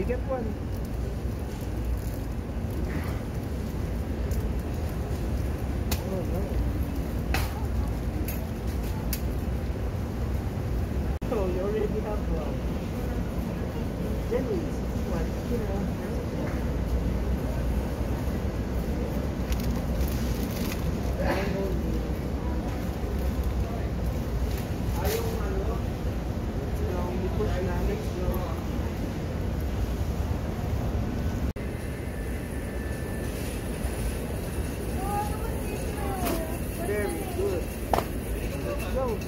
We get one. Oh no. Oh, you already have one. Jenny's one, you know.